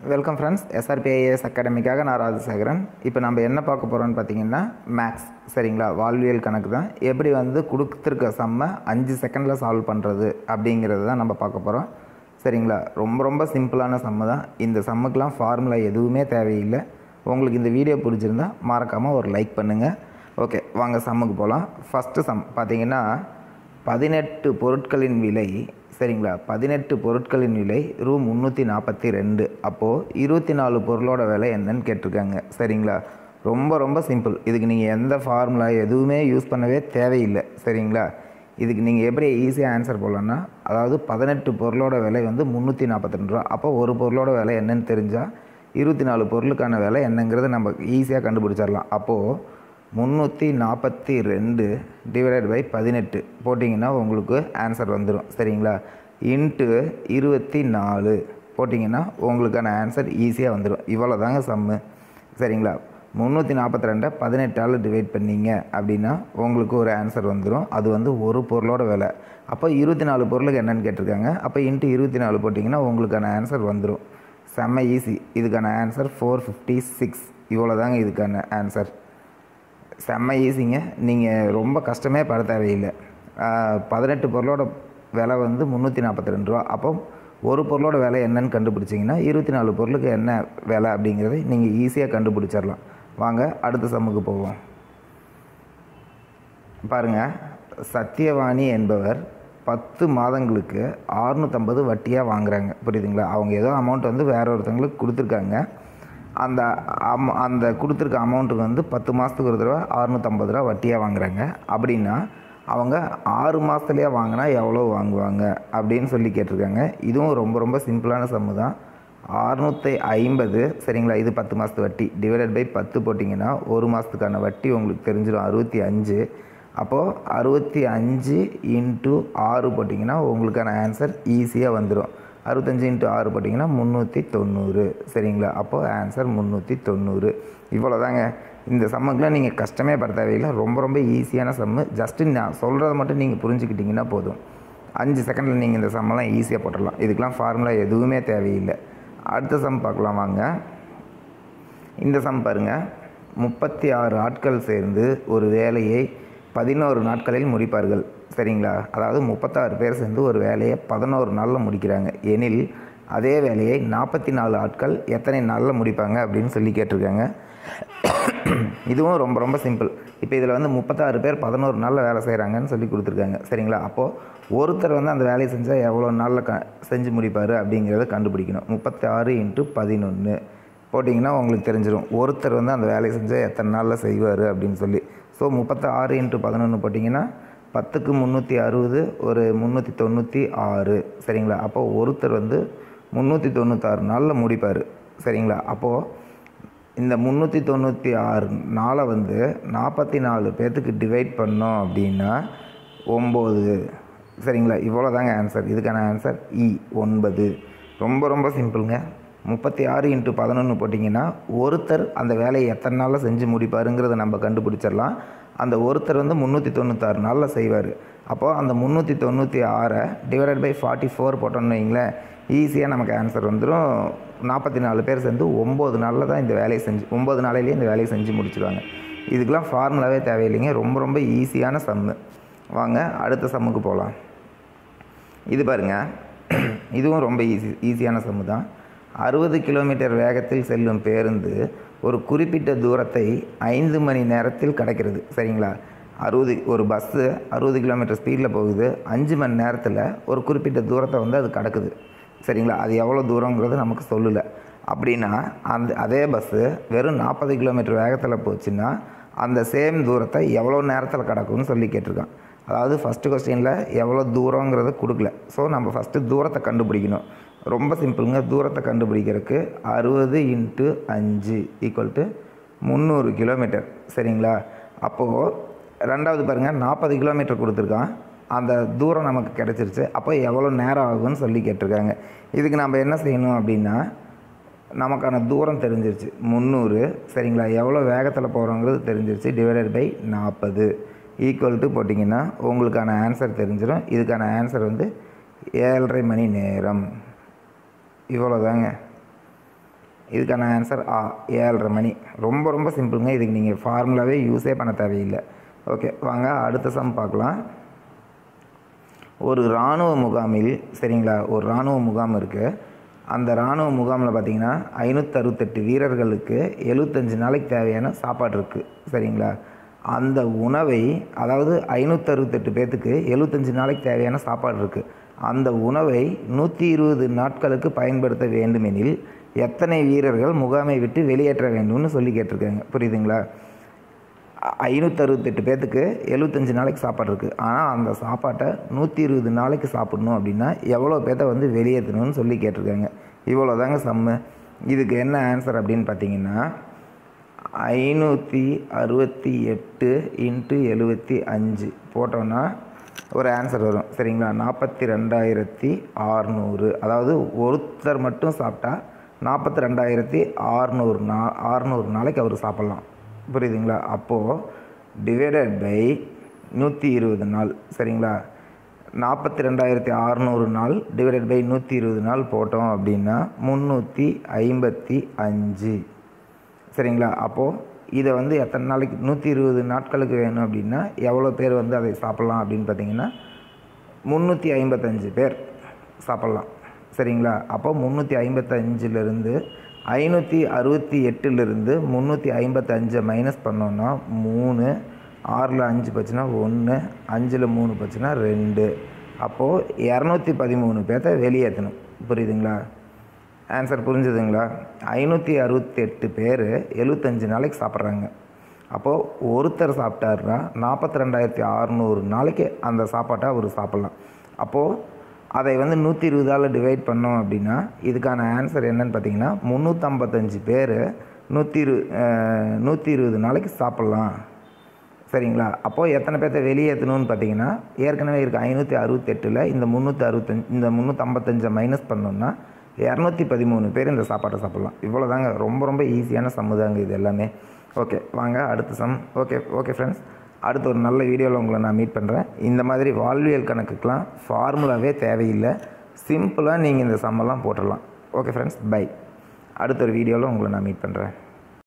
Welcome friends SRPIS அகாடமிக்காக நான் ராஜசேகரன். இப்போ நம்ம என்ன பார்க்க போகிறோம்னு பார்த்தீங்கன்னா மேக்ஸ் சரிங்களா? வாழ்வியல் கணக்கு தான். எப்படி வந்து கொடுத்துருக்க சம்மை அஞ்சு செகண்டில் சால்வ் பண்ணுறது அப்படிங்கிறது தான் நம்ம பார்க்க போகிறோம் சரிங்களா? ரொம்ப ரொம்ப சிம்பிளான சம்மு தான். இந்த சம்முக்கெலாம் ஃபார்முலா எதுவுமே தேவையில்லை. உங்களுக்கு இந்த வீடியோ பிடிச்சிருந்தா மறக்காமல் ஒரு லைக் பண்ணுங்கள் ஓகே வாங்க சம்முக்கு போகலாம் ஃபஸ்ட்டு சம் பார்த்தீங்கன்னா பதினெட்டு பொருட்களின் விலை சரிங்களா? பதினெட்டு பொருட்களின் விலை ரூ. முந்நூற்றி நாற்பத்தி ரெண்டு. அப்போது இருபத்தி நாலு பொருளோட விலை என்னன்னு கேட்டிருக்காங்க. சரிங்களா? ரொம்ப ரொம்ப சிம்பிள் இதுக்கு நீங்கள் எந்த ஃபார்முலா எதுவுமே யூஸ் பண்ணவே தேவையில்லை. சரிங்களா? இதுக்கு நீங்கள் எப்படி ஈஸியாக ஆன்சர் போடலான்னா அதாவது பதினெட்டு பொருளோட விலை வந்து முந்நூற்றி நாற்பத்தி ரெண்டு ரூபா. அப்போ ஒரு பொருளோட விலை என்னன்னு தெரிஞ்சால் இருபத்தி நாலு பொருளுக்கான விலை என்னங்கிறத நம்ம ஈஸியாக கண்டுபிடிச்சிடலாம். அப்போது முந்நூற்றி நாற்பத்தி ரெண்டு டிவைடட் பை பதினெட்டு. போட்டிங்கன்னா உங்களுக்கு ஆன்சர் வந்துடும் சரிங்களா? இன்ட்டு இருபத்தி நாலு. போட்டிங்கன்னா உங்களுக்கான ஆன்சர் ஈஸியாக வந்துடும் இவ்வளோ தாங்க சம்மு சரிங்களா? முந்நூற்றி நாற்பத்தி ரெண்டை பதினெட்டால் டிவைட் பண்ணிங்க அப்படின்னா உங்களுக்கு ஒரு ஆன்சர் வந்துடும் அது வந்து ஒரு பொருளோட விலை. அப்போ இருபத்தி நாலு பொருளுக்கு என்னென்னு கேட்டிருக்காங்க. அப்போ இன்ட்டு இருபத்தி நாலு போட்டிங்கன்னா உங்களுக்கான ஆன்சர் வந்துடும் செம்ம ஈஸி இதுக்கான ஆன்சர் ஃபோர் ஃபிஃப்டி சிக்ஸ் இவ்வளோ தாங்க இதுக்கான ஆன்சர் செம்ம ஈஸிங்க நீங்கள் ரொம்ப கஷ்டமே பட தேவையில்லை. பதினெட்டு பொருளோட விலை வந்து முந்நூற்றி நாற்பத்தி ரெண்டு ரூபா. அப்போ ஒரு பொருளோட விலை என்னன்னு கண்டுபிடிச்சிங்கன்னா இருபத்தி நாலு பொருளுக்கு என்ன விலை அப்படிங்கிறத நீங்கள் ஈஸியாக கண்டுபிடிச்சிடலாம் வாங்க அடுத்த சம்முக்கு போவோம். பாருங்கள் சத்தியவாணி என்பவர் பத்து மாதங்களுக்கு ஆறுநூற்றம்பது வட்டியாக வாங்குறாங்க. புரியுதுங்களா? அவங்க ஏதோ அமௌண்ட் வந்து வேற ஒருத்தவங்களுக்கு கொடுத்துருக்காங்க. அந்த அம் அந்த கொடுத்துருக்க அமௌண்ட்டுக்கு வந்து பத்து மாதத்துக்கு ஒரு தடவை அறுநூற்றம்பது ரூபா வட்டியாக வாங்குறாங்க. அப்படின்னா அவங்க ஆறு மாதத்துலேயே வாங்கினா எவ்வளோ வாங்குவாங்க? அப்படின்னு சொல்லி கேட்டிருக்காங்க. இதுவும் ரொம்ப ரொம்ப சிம்பிளான சம்மு தான். அறுநூற்றி ஐம்பது சரிங்களா? இது பத்து மாதத்து வட்டி. டிவைடட் பை பத்து போட்டிங்கன்னா ஒரு மாதத்துக்கான வட்டி உங்களுக்கு தெரிஞ்சிடும் அறுபத்தி அஞ்சு. அப்போது அறுபத்தி அஞ்சு இன்ட்டு ஆறு போட்டிங்கன்னா உங்களுக்கான ஆன்சர் ஈஸியாக வந்துடும் அறுபத்தஞ்சு இன்ட்டு ஆறு போட்டிங்கன்னா முந்நூற்றி தொண்ணூறு. சரிங்களா? அப்போது ஆன்சர் முந்நூற்றி தொண்ணூறு. இவ்வளோ தாங்க இந்த சம்முக்கெலாம் நீங்கள் கஷ்டமே பட தேவையில்லை ரொம்ப ரொம்ப ஈஸியான சம்மு ஜஸ்ட்டு நான் சொல்கிறத மட்டும் நீங்கள் புரிஞ்சுக்கிட்டிங்கன்னா போதும். அஞ்சு செகண்டில் நீங்கள் இந்த சம்மெல்லாம் ஈஸியாக போட்டுடலாம். இதுக்கெலாம் ஃபார்முலா எதுவுமே தேவையில்லை. அடுத்த சம் பார்க்கலாம் வாங்க. இந்த சம் பாருங்கள் முப்பத்தி ஆறு ஆட்கள் சேர்ந்து ஒரு வேலையை பதினோரு நாட்களில் முடிப்பார்கள். சரிங்களா? அதாவது முப்பத்தாறு பேர் சேர்ந்து ஒரு வேலையை பதினோரு நாளில் முடிக்கிறாங்க. எனில் அதே வேலையை நாற்பத்தி நாலு ஆட்கள் எத்தனை நாளில் முடிப்பாங்க அப்படின்னு சொல்லி கேட்டிருக்காங்க. இதுவும் ரொம்ப ரொம்ப சிம்பிள். இப்போ இதில் வந்து முப்பத்தாறு பேர் பதினோரு நாளில் வேலை செய்கிறாங்கன்னு சொல்லி கொடுத்துருக்காங்க. சரிங்களா? அப்போது ஒருத்தர் வந்து அந்த வேலையை செஞ்சால் எவ்வளோ நாளில் க செஞ்சு முடிப்பார் அப்படிங்கிறத கண்டுபிடிக்கணும். முப்பத்தி ஆறு இன்ட்டு பதினொன்று போட்டிங்கன்னா உங்களுக்கு தெரிஞ்சிடும் ஒருத்தர் வந்து அந்த வேலையை செஞ்சால் எத்தனை நாளில் செய்வார் அப்படின்னு சொல்லி. ஸோ முப்பத்தி ஆறு இன்ட்டு பதினொன்று போட்டிங்கன்னா பத்துக்கு முந்நூற்றி அறுபது ஒரு முந்நூற்றி தொண்ணூற்றி ஆறு. சரிங்களா? அப்போது ஒருத்தர் வந்து முந்நூற்றி தொண்ணூத்தாறு நாளில் முடிப்பார். சரிங்களா? அப்போது இந்த முந்நூற்றி தொண்ணூற்றி ஆறு நாளை வந்து நாற்பத்தி நாலு பேர்த்துக்கு டிவைட் பண்ணோம் அப்படின்னா ஒம்பது. சரிங்களா? இவ்வளோ தாங்க ஆன்சர் இதுக்கான ஆன்சர் இ e, ஒன்பது. ரொம்ப ரொம்ப சிம்பிளுங்க முப்பத்தி ஆறு இன்ட்டு பதினொன்று போட்டிங்கன்னா ஒருத்தர் அந்த வேலையை எத்தனை நாளில் செஞ்சு முடிப்பாருங்கிறத நம்ம கண்டுபிடிச்சிடலாம். அந்த ஒருத்தர் வந்து முந்நூற்றி தொண்ணூத்தாறு நாளில் செய்வார். அப்போது அந்த முந்நூற்றி தொண்ணூற்றி ஆறை டிவைடட் பை ஃபார்ட்டி ஃபோர் போட்டோம்னு வைங்களேன் ஈஸியாக நமக்கு ஆன்சர் வந்துடும் நாற்பத்தி நாலு பேர் சேர்ந்து ஒம்பது நாளில் தான் இந்த வேலையை செஞ்சு ஒம்பது நாளையிலேயே இந்த வேலையை செஞ்சு முடிச்சிடுவாங்க இதுக்கெலாம் ஃபார்முலாவே தேவையில்லைங்க ரொம்ப ரொம்ப ஈஸியான சம்மு வாங்க அடுத்த சம்முக்கு போகலாம். இது பாருங்கள் இதுவும் ரொம்ப ஈஸி ஈஸியான சம்மு தான். அறுபது கிலோமீட்டர் வேகத்தில் செல்லும் பேருந்து ஒரு குறிப்பிட்ட தூரத்தை ஐந்து மணி நேரத்தில் கிடைக்கிறது. சரிங்களா? அறுபது ஒரு பஸ்ஸு அறுபது கிலோமீட்டர் ஸ்பீடில் போகுது. அஞ்சு மணி நேரத்தில் ஒரு குறிப்பிட்ட தூரத்தை வந்து அது கிடக்குது. சரிங்களா? அது எவ்வளோ தூரங்கிறது நமக்கு சொல்லலை. அப்படின்னா அந்த அதே பஸ்ஸு வெறும் நாற்பது கிலோமீட்டர் வேகத்தில் போச்சுன்னா அந்த சேம் தூரத்தை எவ்வளோ நேரத்தில் கிடக்குன்னு சொல்லி கேட்டிருக்கான். அதாவது ஃபஸ்ட்டு கொஸ்டினில் எவ்வளோ தூரங்கிறத கொடுக்கல. ஸோ நம்ம ஃபஸ்ட்டு தூரத்தை கண்டுபிடிக்கணும். ரொம்ப சிம்பிளுங்க. தூரத்தை கண்டுபிடிக்கிறதுக்கு அறுபது இன்ட்டு அஞ்சு ஈக்குவல் டு முந்நூறு கிலோமீட்டர் சரிங்களா? அப்போது ரெண்டாவது பாருங்கள் நாற்பது கிலோமீட்டர் கொடுத்துருக்கான். அந்த தூரம் நமக்கு கிடச்சிருச்சு. அப்போ எவ்வளோ நேரம் ஆகும்னு சொல்லி கேட்டிருக்காங்க. இதுக்கு நம்ம என்ன செய்யணும் அப்படின்னா நமக்கான தூரம் தெரிஞ்சிருச்சு. முந்நூறு சரிங்களா? எவ்வளோ வேகத்தில் போகிறோங்கிறது தெரிஞ்சிருச்சு. டிவைடட் பை நாற்பது. ஈக்குவல் டு போட்டிங்கன்னா உங்களுக்கான ஆன்சர் தெரிஞ்சிடும் இதுக்கான ஆன்சர் வந்து ஏழரை மணி நேரம். இவ்வளோதாங்க இதுக்கான ஆன்சர் ஆ ஏழரை மணி. ரொம்ப ரொம்ப சிம்பிளுங்க இதுக்கு நீங்கள் ஃபார்முலாவே யூஸே பண்ண தேவையில்லை. ஓகே வாங்க அடுத்த சம் பார்க்கலாம். ஒரு இராணுவ முகாமில் சரிங்களா? ஒரு இராணுவ முகாம் இருக்குது அந்த இராணுவ முகாமில் பார்த்தீங்கன்னா ஐநூற்றறுபத்தெட்டு வீரர்களுக்கு எழுபத்தஞ்சு நாளைக்கு தேவையான சாப்பாடு இருக்குது சரிங்களா? அந்த உணவை அதாவது ஐநூற்றறுபத்தெட்டு பேர்த்துக்கு எழுபத்தஞ்சு நாளைக்கு தேவையான சாப்பாடு இருக்குது அந்த உணவை நூற்றி இருபது நாட்களுக்கு பயன்படுத்த வேண்டுமெனில் எத்தனை வீரர்கள் முகாமை விட்டு வெளியேற்ற வேண்டும்னு சொல்லி கேட்டிருக்காங்க. புரியுதுங்களா? ஐநூற்றறுபத்தெட்டு பேர்த்துக்கு எழுபத்தஞ்சு நாளைக்கு சாப்பாடு இருக்குது ஆனால் அந்த சாப்பாட்டை நூற்றி இருபது நாளைக்கு சாப்பிடணும் அப்படின்னா எவ்வளோ பேர்த்த வந்து வெளியேற்றணும்னு சொல்லி கேட்டிருக்காங்க. இவ்வளோ தாங்க சம்மு. இதுக்கு என்ன ஆன்சர் அப்படின்னு பார்த்தீங்கன்னா ஐநூற்றி அறுபத்தி எட்டு இன்ட்டு எழுபத்தி அஞ்சு. போட்டோன்னா ஒரு ஆன்சர் வரும். சரிங்களா? நாற்பத்தி ரெண்டாயிரத்தி ஆறுநூறு அதாவது ஒருத்தர் மட்டும் சாப்பிட்டா நாற்பத்தி ரெண்டாயிரத்தி ஆறுநூறு நா ஆறுநூறு நாளைக்கு அவர் சாப்பிட்லாம். புரியுதுங்களா? அப்போது டிவைடட் பை நூற்றி இருபது நாள். சரிங்களா? நாற்பத்தி ரெண்டாயிரத்தி அறநூறு நாள் டிவைடட் பை நூற்றி இருபது நாள் போட்டோம் அப்படின்னா முந்நூற்றி ஐம்பத்தி அஞ்சு. சரிங்களா? அப்போது இதை வந்து எத்தனை நாளைக்கு நூற்றி இருபது நாட்களுக்கு வேணும் அப்படின்னா எவ்வளோ பேர் வந்து அதை சாப்பிட்லாம் அப்படின்னு பார்த்தீங்கன்னா முந்நூற்றி ஐம்பத்தஞ்சு பேர் சாப்பிட்லாம். சரிங்களா? அப்போ முந்நூற்றி ஐம்பத்தஞ்சிலிருந்து ஐநூற்றி அறுபத்தி எட்டுலேருந்து முந்நூற்றி ஐம்பத்தஞ்சை மைனஸ் பண்ணோன்னா மூணு ஆறில் அஞ்சு போச்சுன்னா ஒன்று அஞ்சில் மூணு போச்சுன்னா ரெண்டு. அப்போது இரநூத்தி பதிமூணு பேர்த்த வெளியேற்றணும். புரியுதுங்களா? ஆன்சர் புரிஞ்சுதுங்களா? ஐநூற்றி அறுபத்தெட்டு பேர் எழுபத்தஞ்சு நாளைக்கு சாப்பிட்றாங்க. அப்போது ஒருத்தர் சாப்பிட்டாருன்னா நாற்பத்தி ரெண்டாயிரத்தி அறநூறு நாளைக்கு அந்த சாப்பாட்டை அவர் சாப்பிட்லாம். அப்போது அதை வந்து நூற்றி இருபதால் டிவைட் பண்ணோம் அப்படின்னா இதுக்கான ஆன்சர் என்னன்னு பார்த்தீங்கன்னா முந்நூற்றம்பத்தஞ்சு பேர் நூற்றி இரு நூற்றி இருபது நாளைக்கு சாப்பிட்லாம். சரிங்களா? அப்போது எத்தனை பேர்த்த வெளியேற்றணும்னு பார்த்தீங்கன்னா ஏற்கனவே இருக்க ஐநூற்றி அறுபத்தெட்டில் இந்த முந்நூற்றி அறுபத்தஞ்சு இந்த முந்நூற்றம்பத்தஞ்சை மைனஸ் பண்ணோம்னா இரநூத்தி பதிமூணு பேர் இந்த சாப்பாட்டை சாப்பிட்லாம். இவ்வளோ தாங்க ரொம்ப ரொம்ப ஈஸியான சம்முதாங்க இது எல்லாமே. ஓகே வாங்க அடுத்த சம். ஓகே ஓகே ஃப்ரெண்ட்ஸ் அடுத்த ஒரு நல்ல வீடியோவில் உங்களை நான் மீட் பண்ணுறேன் இந்த மாதிரி வாழ்வியல் கணக்குக்கெலாம் ஃபார்முலாவே தேவையில்லை. சிம்பிளாக நீங்கள் இந்த சம்மெல்லாம் போட்டுடலாம். ஓகே ஃப்ரெண்ட்ஸ் பை அடுத்த ஒரு வீடியோவில் உங்களை நான் மீட் பண்ணுறேன்